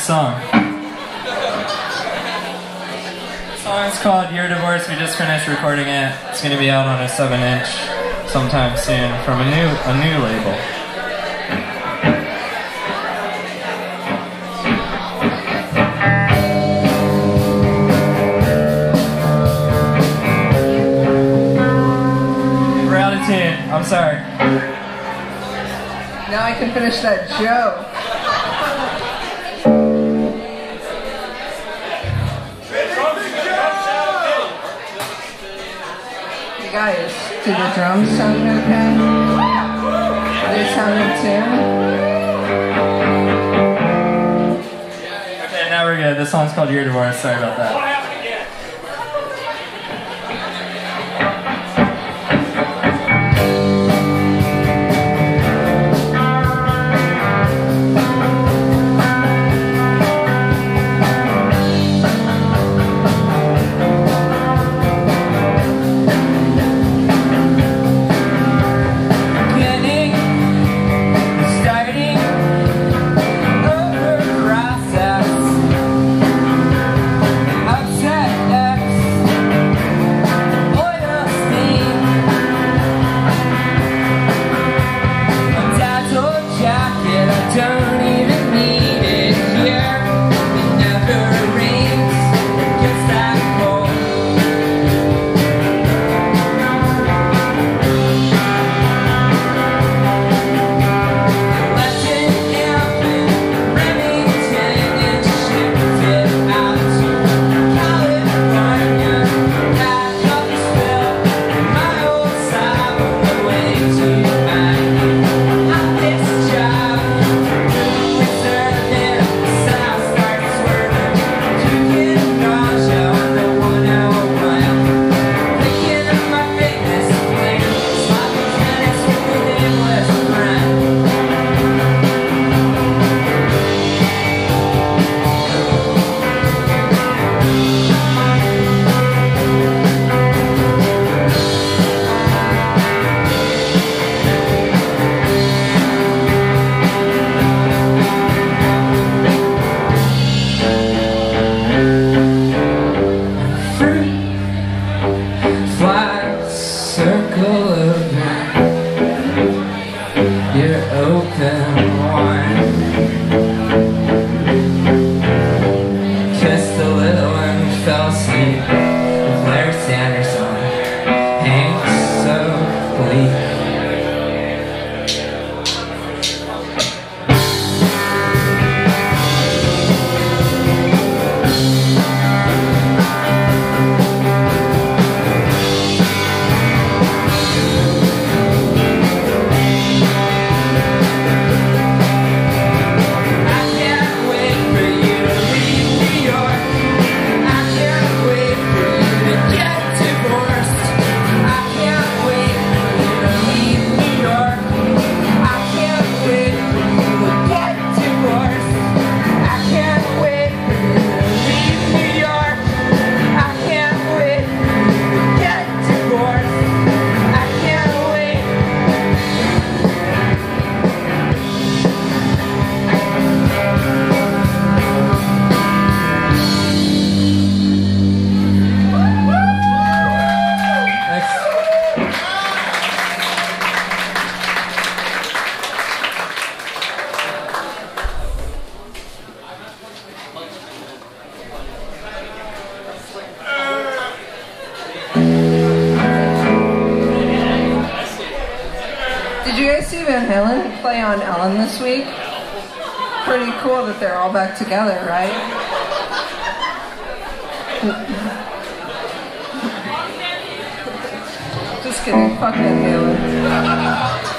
next song. The song's called Your Divorce. We just finished recording it. It's going to be out on a 7 inch sometime soon from a new a new label. We're out of tune. I'm sorry. Now I can finish that joke. Guys, do the drums sound okay? Do they sound good too? Okay, now we're good. This song's called Your Divorce. Sorry about that. Right. Sanders on. Hank so bleak. Did you guys see Van Halen play on Ellen this week? Pretty cool that they're all back together, right? Just kidding. Fuck Van Halen.